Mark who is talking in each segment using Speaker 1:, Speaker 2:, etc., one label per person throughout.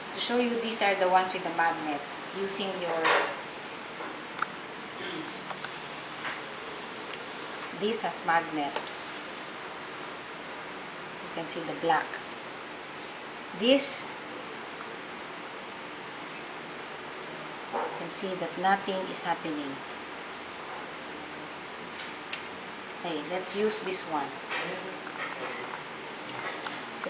Speaker 1: Just to show you, these are the ones with the magnets. Using your... This has magnet. You can see the black. This, you can see that nothing is happening. Okay, let's use this one.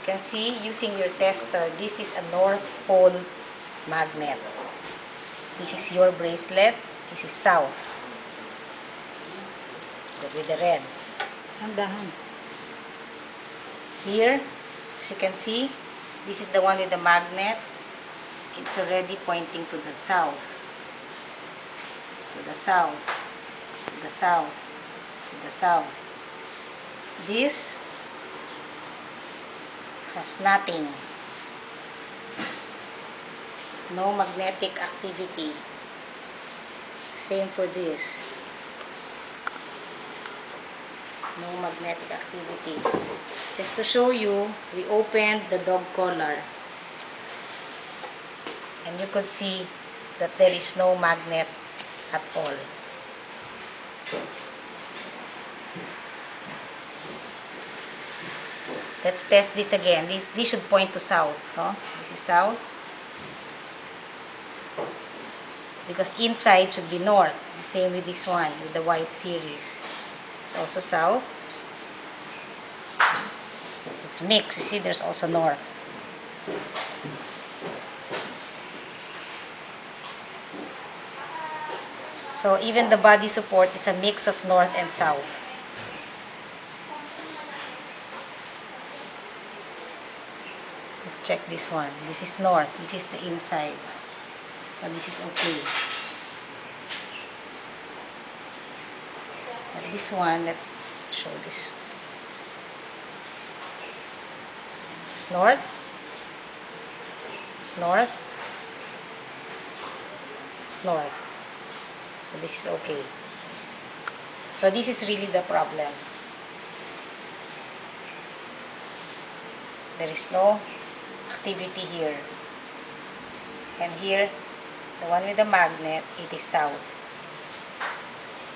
Speaker 1: You can see, using your tester, this is a North Pole magnet. This is your bracelet. This is south. With the red. Handahan. Here, as you can see, this is the one with the magnet. It's already pointing to the south. To the south. To the south. To the south. This has nothing. No magnetic activity. Same for this. No magnetic activity. Just to show you, we opened the dog collar. And you could see that there is no magnet at all. Let's test this again. This, this should point to south. No? This is south. Because inside should be north. The same with this one, with the white series. It's also south. It's mixed. You see, there's also north. So even the body support is a mix of north and south. Let's check this one. This is north. This is the inside. So this is okay. But this one, let's show this. It's north. It's north. It's north. So this is okay. So this is really the problem. There is no activity here. And here, the one with the magnet, it is south.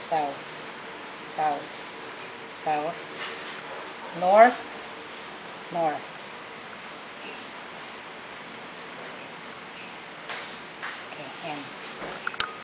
Speaker 1: South. South. South. North. North. Okay, and